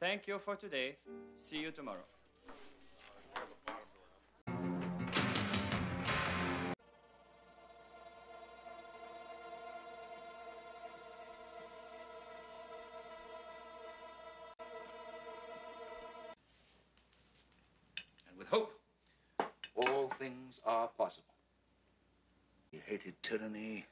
thank you for today. See you tomorrow. And with hope, all things are possible. He hated tyranny.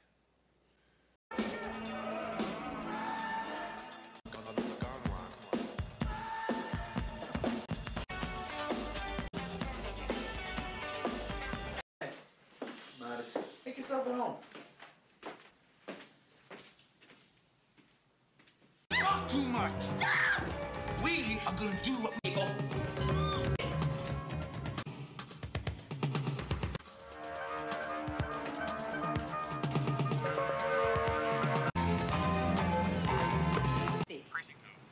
Too much. Ah! We are gonna do what we go.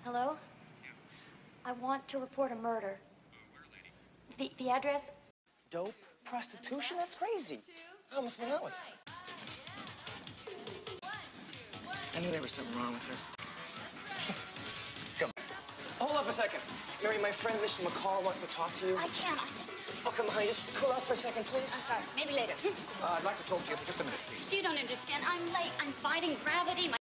Hello? I want to report a murder. The, the address? Dope? Prostitution? That's crazy. I almost went out with her. I knew there was something wrong with her. Come. A second. Mary, my friend Mr. McCall wants to talk to you. I can't. I just. Oh, come on, just cool out for a second, please. I'm sorry. Maybe later. Uh, I'd like to talk to you for just a minute, please. You don't understand. I'm late. I'm fighting gravity. My